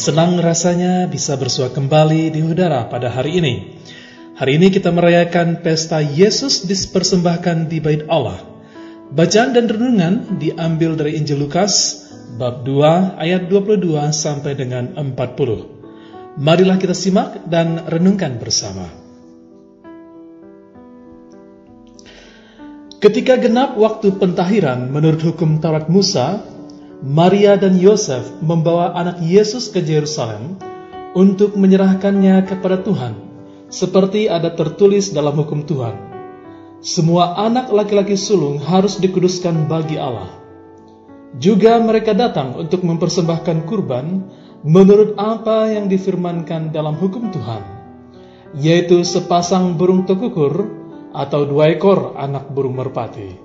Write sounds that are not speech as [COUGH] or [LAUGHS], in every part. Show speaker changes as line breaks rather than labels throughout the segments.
Senang rasanya bisa bersua kembali di udara pada hari ini. Hari ini kita merayakan pesta Yesus dipersembahkan di bait Allah. Bacaan dan renungan diambil dari Injil Lukas bab 2 ayat 22 sampai dengan 40. Marilah kita simak dan renungkan bersama. Ketika genap waktu pentahiran menurut hukum Taurat Musa, Maria dan Yosef membawa anak Yesus ke Yerusalem untuk menyerahkannya kepada Tuhan, seperti ada tertulis dalam hukum Tuhan. Semua anak laki-laki sulung harus dikuduskan bagi Allah. Juga mereka datang untuk mempersembahkan kurban menurut apa yang difirmankan dalam hukum Tuhan, yaitu sepasang burung tekukur atau dua ekor anak burung merpati.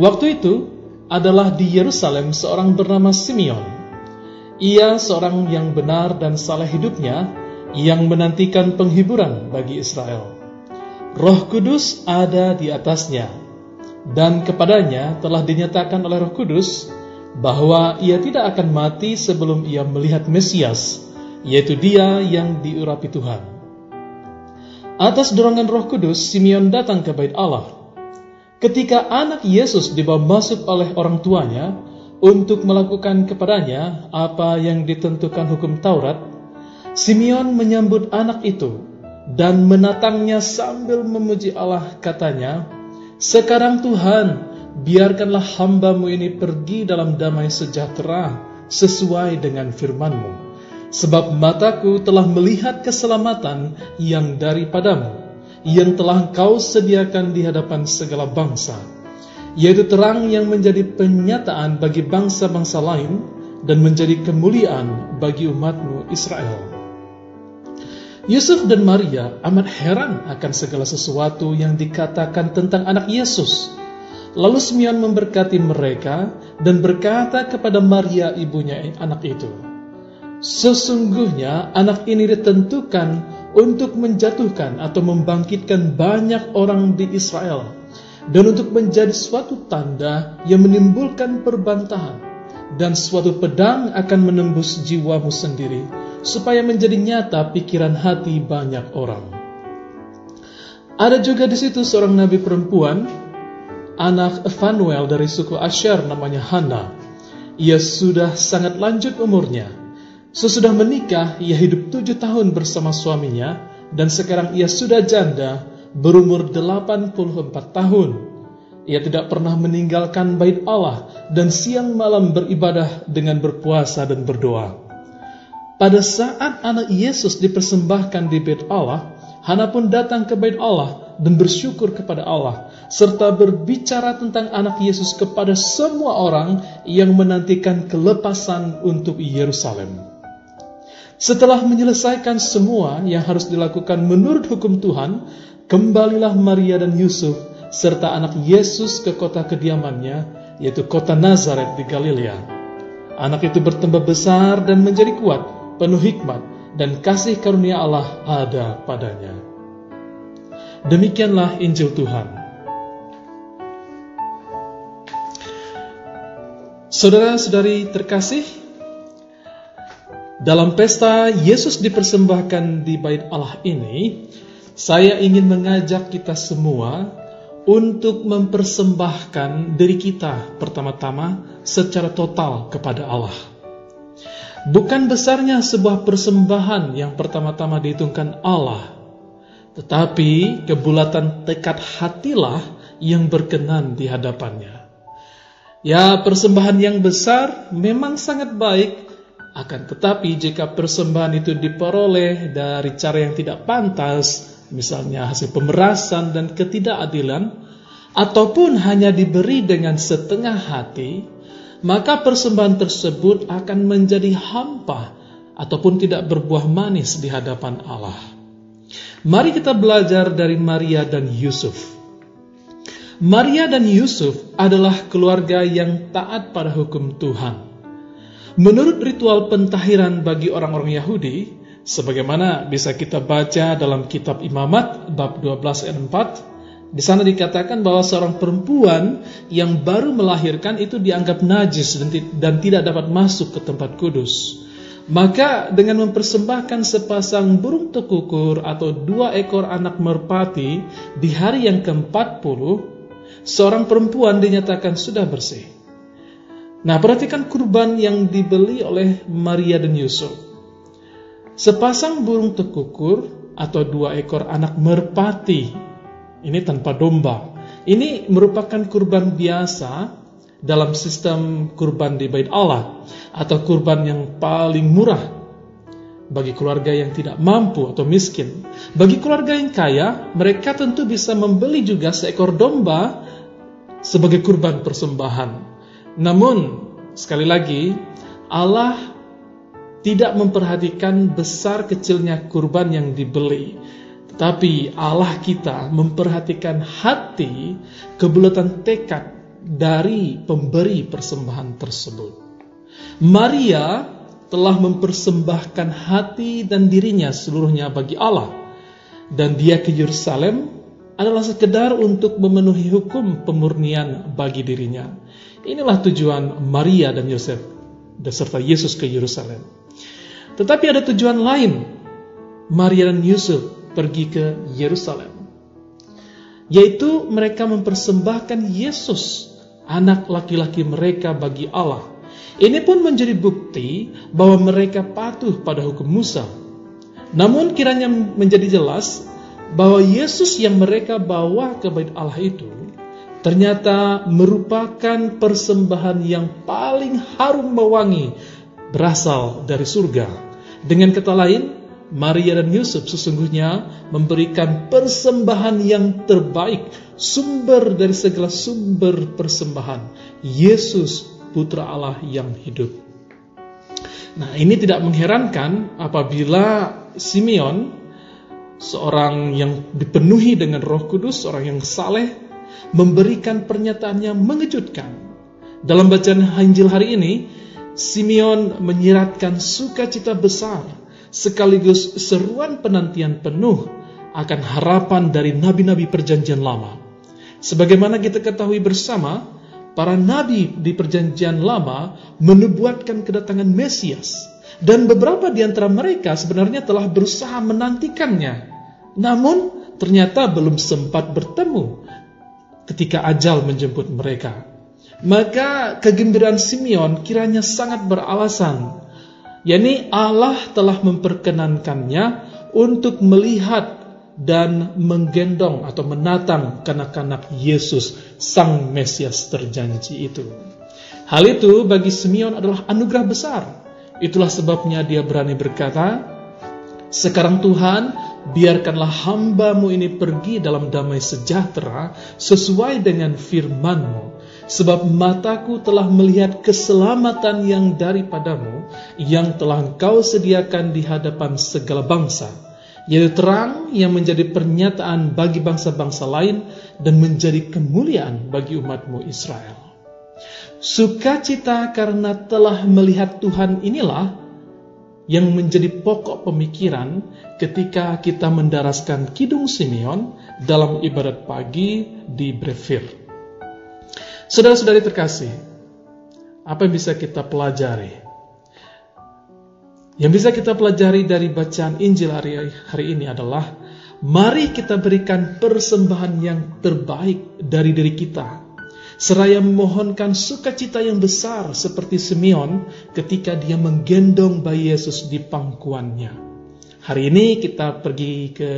Waktu itu, adalah di Yerusalem seorang bernama Simeon. Ia seorang yang benar dan saleh hidupnya yang menantikan penghiburan bagi Israel. Roh Kudus ada di atasnya, dan kepadanya telah dinyatakan oleh Roh Kudus bahwa ia tidak akan mati sebelum ia melihat Mesias, yaitu Dia yang diurapi Tuhan. Atas dorongan Roh Kudus, Simeon datang ke Bait Allah Ketika anak Yesus dibawa masuk oleh orang tuanya untuk melakukan kepadanya apa yang ditentukan hukum Taurat, Simeon menyambut anak itu dan menatangnya sambil memuji Allah katanya, Sekarang Tuhan, biarkanlah hambamu ini pergi dalam damai sejahtera sesuai dengan firmanmu. Sebab mataku telah melihat keselamatan yang daripadamu, yang telah Engkau sediakan di hadapan segala bangsa, yaitu terang yang menjadi penyataan bagi bangsa-bangsa lain dan menjadi kemuliaan bagi umatmu Israel. Yusuf dan Maria amat heran akan segala sesuatu yang dikatakan tentang anak Yesus. Lalu Simeon memberkati mereka dan berkata kepada Maria ibunya anak itu, Sesungguhnya anak ini ditentukan untuk menjatuhkan atau membangkitkan banyak orang di Israel dan untuk menjadi suatu tanda yang menimbulkan perbantahan dan suatu pedang akan menembus jiwamu sendiri supaya menjadi nyata pikiran hati banyak orang. Ada juga di situ seorang nabi perempuan, anak Evanuel dari suku Asher namanya Hana. Ia sudah sangat lanjut umurnya Sesudah menikah, ia hidup tujuh tahun bersama suaminya, dan sekarang ia sudah janda, berumur 84 tahun. Ia tidak pernah meninggalkan bait Allah dan siang malam beribadah dengan berpuasa dan berdoa. Pada saat anak Yesus dipersembahkan di bait Allah, Hana pun datang ke bait Allah dan bersyukur kepada Allah, serta berbicara tentang anak Yesus kepada semua orang yang menantikan kelepasan untuk Yerusalem. Setelah menyelesaikan semua yang harus dilakukan menurut hukum Tuhan, kembalilah Maria dan Yusuf serta anak Yesus ke kota kediamannya, yaitu kota Nazaret di Galilea. Anak itu bertambah besar dan menjadi kuat, penuh hikmat, dan kasih karunia Allah ada padanya. Demikianlah Injil Tuhan. Saudara-saudari terkasih, dalam pesta Yesus dipersembahkan di bait Allah ini, saya ingin mengajak kita semua untuk mempersembahkan diri kita pertama-tama secara total kepada Allah. Bukan besarnya sebuah persembahan yang pertama-tama dihitungkan Allah, tetapi kebulatan tekad hatilah yang berkenan di hadapannya. Ya, persembahan yang besar memang sangat baik akan tetapi jika persembahan itu diperoleh dari cara yang tidak pantas, misalnya hasil pemerasan dan ketidakadilan, ataupun hanya diberi dengan setengah hati, maka persembahan tersebut akan menjadi hampa ataupun tidak berbuah manis di hadapan Allah. Mari kita belajar dari Maria dan Yusuf. Maria dan Yusuf adalah keluarga yang taat pada hukum Tuhan. Menurut ritual pentahiran bagi orang-orang Yahudi, sebagaimana bisa kita baca dalam kitab Imamat bab 12 ayat 4, di sana dikatakan bahwa seorang perempuan yang baru melahirkan itu dianggap najis dan, tidak dapat masuk ke tempat kudus. Maka dengan mempersembahkan sepasang burung tekukur atau dua ekor anak merpati di hari yang ke-40, seorang perempuan dinyatakan sudah bersih. Nah, perhatikan kurban yang dibeli oleh Maria dan Yusuf. Sepasang burung tekukur atau dua ekor anak merpati, ini tanpa domba. Ini merupakan kurban biasa dalam sistem kurban di bait Allah atau kurban yang paling murah bagi keluarga yang tidak mampu atau miskin. Bagi keluarga yang kaya, mereka tentu bisa membeli juga seekor domba sebagai kurban persembahan. Namun, sekali lagi, Allah tidak memperhatikan besar kecilnya kurban yang dibeli. Tetapi Allah kita memperhatikan hati, kebulatan tekad dari pemberi persembahan tersebut. Maria telah mempersembahkan hati dan dirinya seluruhnya bagi Allah. Dan dia ke Yerusalem adalah sekedar untuk memenuhi hukum pemurnian bagi dirinya. Inilah tujuan Maria dan Yosef beserta Yesus ke Yerusalem. Tetapi ada tujuan lain. Maria dan Yusuf pergi ke Yerusalem. Yaitu mereka mempersembahkan Yesus anak laki-laki mereka bagi Allah. Ini pun menjadi bukti bahwa mereka patuh pada hukum Musa. Namun kiranya menjadi jelas bahwa Yesus yang mereka bawa ke bait Allah itu ternyata merupakan persembahan yang paling harum mewangi berasal dari surga. Dengan kata lain, Maria dan Yusuf sesungguhnya memberikan persembahan yang terbaik, sumber dari segala sumber persembahan, Yesus putra Allah yang hidup. Nah, ini tidak mengherankan apabila Simeon seorang yang dipenuhi dengan Roh Kudus, orang yang saleh, memberikan pernyataan yang mengejutkan. Dalam bacaan Injil hari ini, Simeon menyiratkan sukacita besar sekaligus seruan penantian penuh akan harapan dari nabi-nabi perjanjian lama. Sebagaimana kita ketahui bersama, para nabi di perjanjian lama menubuatkan kedatangan Mesias. Dan beberapa di antara mereka sebenarnya telah berusaha menantikannya. Namun ternyata belum sempat bertemu ketika ajal menjemput mereka. Maka kegembiraan Simeon kiranya sangat beralasan yakni Allah telah memperkenankannya untuk melihat dan menggendong atau menatang kanak-kanak Yesus sang Mesias terjanji itu. Hal itu bagi Simeon adalah anugerah besar. Itulah sebabnya dia berani berkata, Sekarang Tuhan, biarkanlah hambamu ini pergi dalam damai sejahtera sesuai dengan firmanmu sebab mataku telah melihat keselamatan yang daripadamu, yang telah engkau sediakan di hadapan segala bangsa, yaitu terang yang menjadi pernyataan bagi bangsa-bangsa lain dan menjadi kemuliaan bagi umatmu Israel. Sukacita karena telah melihat Tuhan inilah yang menjadi pokok pemikiran ketika kita mendaraskan Kidung Simeon dalam ibadat pagi di Brevir. Saudara-saudari terkasih, apa yang bisa kita pelajari? Yang bisa kita pelajari dari bacaan Injil hari, hari ini adalah mari kita berikan persembahan yang terbaik dari diri kita. Seraya memohonkan sukacita yang besar seperti Simeon ketika dia menggendong bayi Yesus di pangkuannya. Hari ini kita pergi ke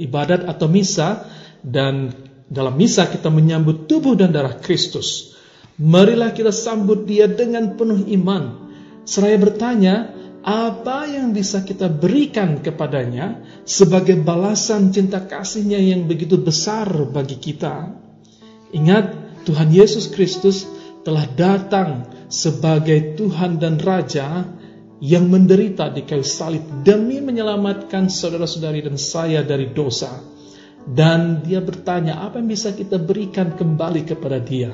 ibadat atau misa dan dalam misa kita menyambut tubuh dan darah Kristus. Marilah kita sambut dia dengan penuh iman. Seraya bertanya, apa yang bisa kita berikan kepadanya sebagai balasan cinta kasihnya yang begitu besar bagi kita. Ingat, Tuhan Yesus Kristus telah datang sebagai Tuhan dan Raja yang menderita di kayu salib demi menyelamatkan saudara-saudari dan saya dari dosa. Dan dia bertanya, apa yang bisa kita berikan kembali kepada dia?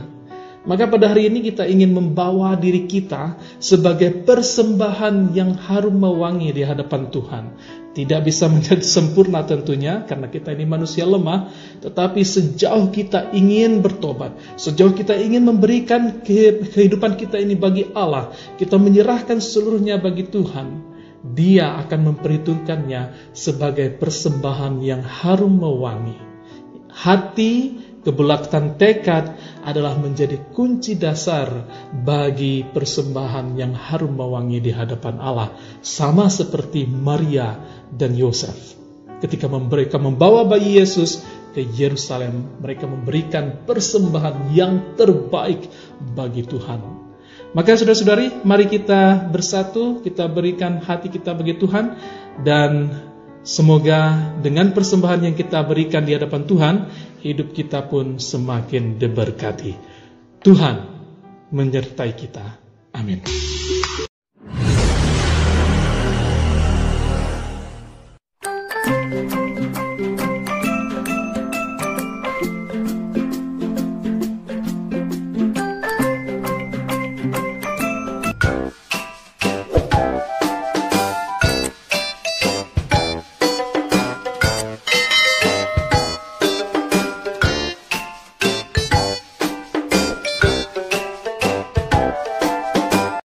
Maka pada hari ini kita ingin membawa diri kita sebagai persembahan yang harum mewangi di hadapan Tuhan. Tidak bisa [LAUGHS] menjadi sempurna tentunya karena kita ini manusia lemah, tetapi sejauh kita ingin bertobat, sejauh kita ingin memberikan kehidupan kita ini bagi Allah, kita menyerahkan seluruhnya bagi Tuhan, dia akan memperhitungkannya sebagai persembahan yang harum mewangi. Hati kebulatan tekad adalah menjadi kunci dasar bagi persembahan yang harum mewangi di hadapan Allah, sama seperti Maria dan Yosef. Ketika mereka membawa bayi Yesus ke Yerusalem, mereka memberikan persembahan yang terbaik bagi Tuhan. Maka saudara-saudari, mari kita bersatu, kita berikan hati kita bagi Tuhan dan semoga dengan persembahan yang kita berikan di hadapan Tuhan, hidup kita pun semakin diberkati. Tuhan menyertai kita. Amin.